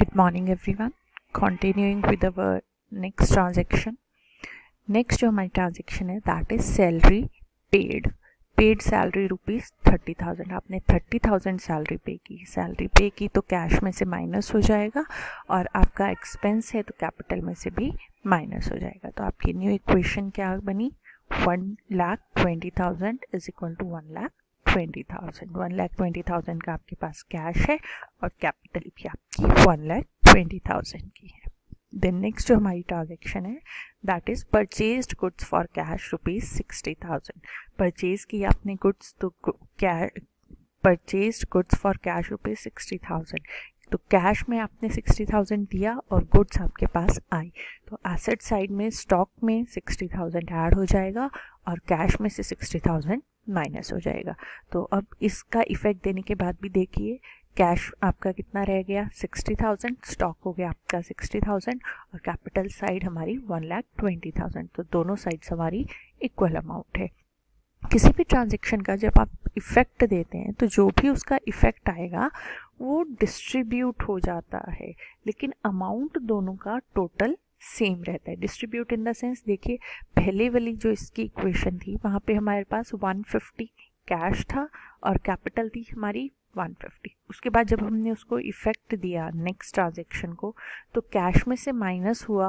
Good morning, everyone. Continuing with our next transaction. Next जो हमारी transaction है that is salary paid paid salary rupees thirty thousand आपने thirty thousand salary pay की salary pay की तो cash में से माइनस हो जाएगा और आपका एक्सपेंस है तो कैपिटल में से भी माइनस हो जाएगा। तो आपकी न्यू इक्वेशन क्या बनी? One lakh twenty thousand is equal to one lakh twenty thousand one lakh twenty thousand का आपके पास कैश है और कैपिटल भी आपकी वन लैख ट्वेंटी थाउज़ेंड की है। देन नेक्स्ट जो हमारी ट्रांजेक्शन है that is purchase goods for cash rupees sixty thousand purchase की आपने गुड्स तो क्या purchase goods for cash rupees sixty thousand तो कैश में आपने सिक्सटी थाउज़ेंड दिया और गुड्स आपके पास आई। तो एसेट साइड में स्टॉक में सिक्सटी थाउज़ेंड ऐड हो जाएगा और कैश में से सिक्सटी थाउज़ेंड माइनस हो जाएगा। तो अब इसका इफ़ेक्ट देने के बाद भी देखिए कैश आपका कितना रह गया? सिक्सटी थाउज़ेंड स्टॉक हो गया आपका सिक्सटी थाउज़ेंड और कैपिटल साइड हमारी वन लाख ट्वेंटी थाउज़ेंड तो दोनों साइड्स हमारी इक्वल अमाउंट है। किसी भी ट्रांजेक्शन का जब आप इफ़ेक्ट देते हैं तो जो भी उसका इफ़ेक्ट आएगा, वो डिस्ट्रीब्यूट हो जाता है। लेकिन अमाउंट दोनों का टोटल सेम रहता है। डिस्ट्रीब्यूट इन द सेंस देखिए, पहले वाली जो इसकी इक्वेशन थी, वहाँ पे हमारे पास 150 कैश था और कैपिटल थी हमारी 150 उसके बाद जब हमने उसको इफ़ेक्ट दिया नेक्स्ट ट्रांजेक्शन को तो कैश में से माइनस हुआ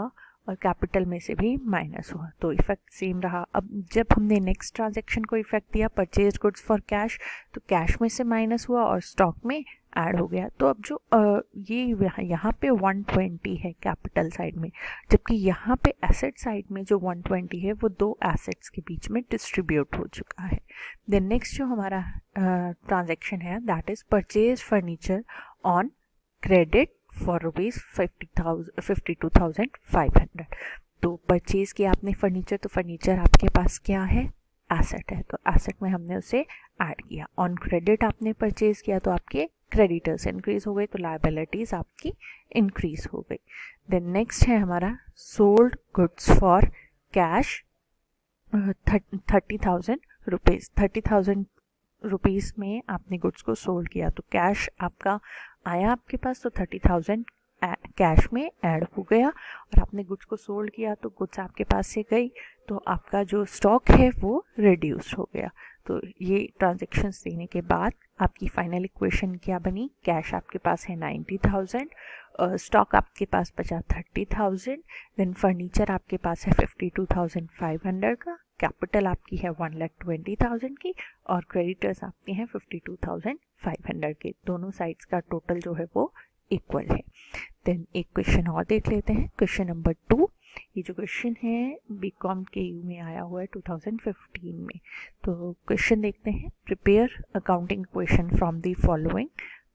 और कैपिटल में से भी माइनस हुआ। तो इफ़ेक्ट सेम रहा। अब जब हमने नेक्स्ट ट्रांजेक्शन को इफ़ेक्ट दिया परचेज गुड्स फॉर कैश तो कैश में से माइनस हुआ और स्टॉक में ऐड हो गया। तो अब जो आ, ये यहाँ पे 120 है कैपिटल साइड में जबकि यहाँ पे एसेट साइड में जो 120 है वो दो एसेट्स के बीच में डिस्ट्रीब्यूट हो चुका है। देन नेक्स्ट जो हमारा ट्रांजेक्शन है that is purchase furniture on credit for rupees fifty thousand fifty two thousand five hundred तो परचेज किया आपने फर्नीचर तो फर्नीचर आपके पास क्या है? एसेट है। तो एसेट में हमने उसे ऐड किया। ऑन क्रेडिट आपने परचेज किया तो आपके क्रेडिटर्स इंक्रीज हो गए तो लाइबिलिटीज आपकी इंक्रीज हो गई। देन नेक्स्ट है हमारा sold goods for cash thirty thousand rupees thirty thousand rupees में आपने गुड्स को सोल्ड किया तो कैश आपका आया आपके पास तो थर्टी थाउज़ेंड कैश में ऐड हो गया। और आपने गुड्स को सोल्ड किया तो गुड्स आपके पास से गई तो आपका जो स्टॉक है वो रिड्यूस हो गया। तो ये ट्रांजेक्शन्स देने के बाद आपकी फाइनल इक्वेशन क्या बनी? कैश आपके पास है नाइन्टी थाउज़ेंड स्टॉक आपके पास बचा थर्टी थाउज़ेंड देन फर्नीचर आपके पास है fifty two thousand five hundred का कैपिटल आपकी है वन लाख ट्वेंटी थाउज़ेंड की, और क्रेडिटर्स आपके हैं fifty two thousand five hundred के। दोनों साइड्स का टोटल जो है वो इक्वल है। देन एक क्वेश्चन और देख लेते हैं। क्वेश्चन नंबर टू ये जो क्वेश्चन है बी कॉम के यू में आया हुआ है 2015 में। तो क्वेश्चन देखते हैं। Prepare accounting question from the following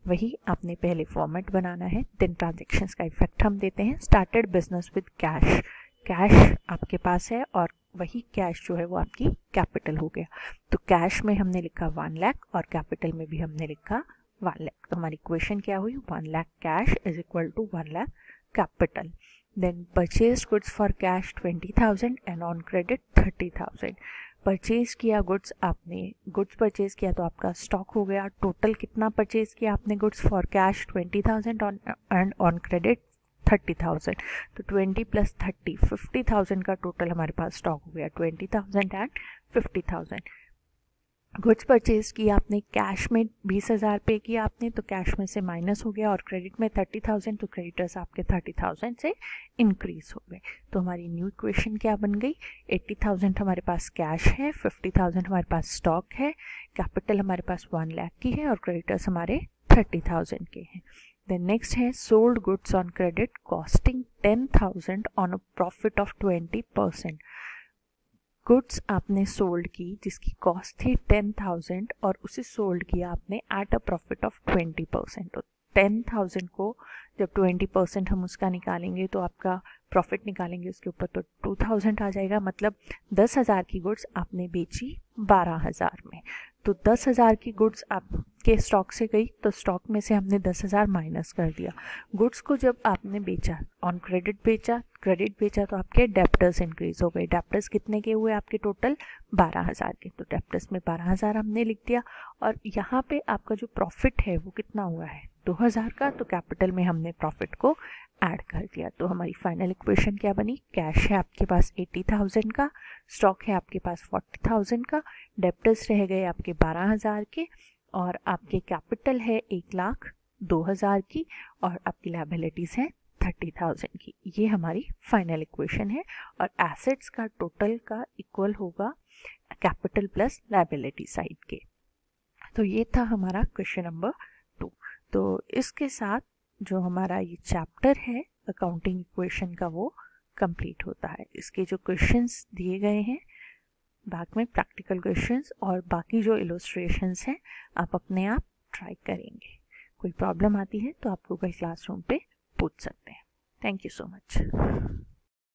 वही आपने पहले फॉर्मेट बनाना है। देन ट्रांजेक्शन्स का इफ़ेक्ट हम देते हैं। Started business with cash cash आपके पास है और वही कैश जो है वो आपकी कैपिटल हो गया। तो कैश में हमने लिखा वन लैख और कैपिटल में भी हमने लिखा वन लैख तो हमारी इक्वेशन क्या हुई? One lakh cash is equal to one lakh capital goods for cash twenty thousand and on credit thirty thousand purchase किया गुड्स आपने गुड्स परचेज किया तो आपका स्टॉक हो गया। टोटल कितना परचेज किया आपने goods for cash twenty thousand on and on credit thirty thousand तो twenty plus thirty fifty thousand का टोटल हमारे पास स्टॉक हो गया twenty thousand and fifty thousand goods purchase किया आपने कैश में बीस हज़ार पे किया आपने तो कैश में से माइनस हो गया और क्रेडिट में थर्टी थाउज़ेंड तो क्रेडिटर्स आपके थर्टी थाउज़ेंड से इंक्रीज हो गए। तो हमारी न्यू इक्वेशन क्या बन गई? एट्टी थाउज़ेंड हमारे पास कैश है फिफ्टी थाउज़ेंड हमारे पास स्टॉक है कैपिटल हमारे पास वन लाख की है और क्रेडिटर्स हमारे थर्टी थाउज़ेंड के हैं। देन नेक्स्ट है sold goods on credit costing ten thousand on a profit of twenty percent goods आपने सोल्ड की, जिसकी कॉस्ट थी टेन थाउज़ेंड और उसे सोल्ड किया आपने at a profit of twenty percent ten thousand को जब ट्वेंटी परसेंट हम उसका निकालेंगे तो आपका प्रॉफिट निकालेंगे उसके ऊपर तो टू थाउज़ेंड आ जाएगा। मतलब दस हज़ार की गुड्स आपने बेची बारह हज़ार में। तो दस हज़ार की गुड्स आपके स्टॉक से गई तो स्टॉक में से हमने दस हज़ार माइनस कर दिया। गुड्स को जब आपने बेचा ऑन क्रेडिट बेचा क्रेडिट बेचा तो आपके डेप्टर्स इंक्रीज हो गए। डेप्टर्स कितने के हुए आपके टोटल बारह हज़ार के। तो डेप्टर्स में बारह हज़ार हमने लिख दिया। और यहाँ पे आपका जो प्रॉफिट है वो कितना हुआ है? 2000 का। तो कैपिटल में हमने प्रॉफिट को ऐड कर दिया। तो हमारी फाइनल इक्वेशन क्या बनी? कैश है आपके पास 80,000 का स्टॉक है आपके पास 40,000 का डेप्टर्स रह गए आपके 12,000 के। और आपके कैपिटल है एक लाख दो हज़ार की और आपकी लाइबिलिटीज़ हैं थर्टी थाउज़ेंड की। ये हमारी फाइनल इक्वेशन है और एसेट्स का टोटल का इक्वल होगा कैपिटल प्लस लाइबिलिटी साइड के। तो ये था हमारा क्वेश्चन नंबर टू तो इसके साथ जो हमारा ये चैप्टर है अकाउंटिंग इक्वेशन का वो कंप्लीट होता है। इसके जो क्वेश्चंस दिए गए हैं बाद में प्रैक्टिकल क्वेश्चंस और बाकी जो इलोस्ट्रेशंस हैं, आप अपने आप ट्राई करेंगे। कोई प्रॉब्लम आती है तो आप गूगल क्लासरूम पे पूछ सकते हैं। Thank you so much